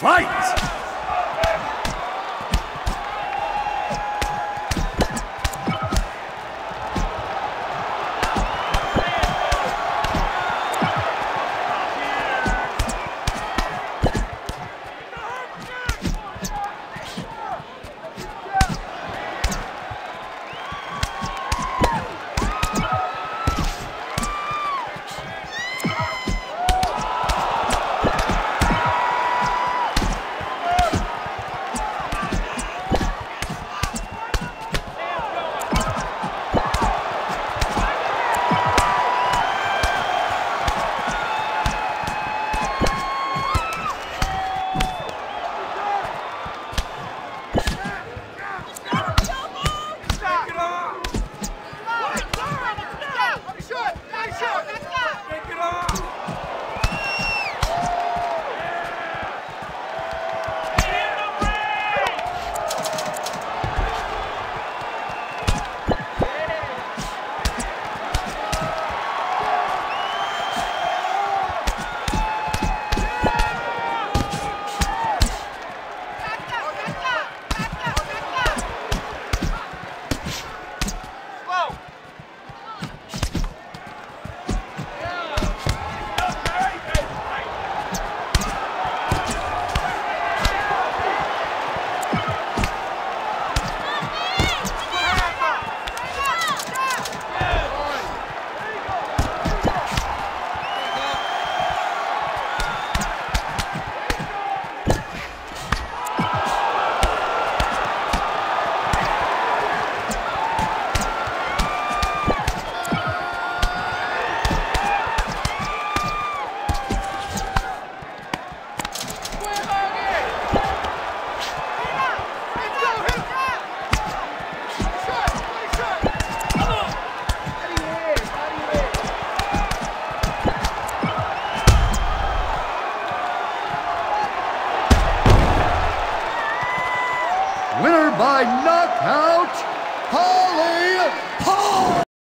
Fight! Winner by knockout, Holly Holm!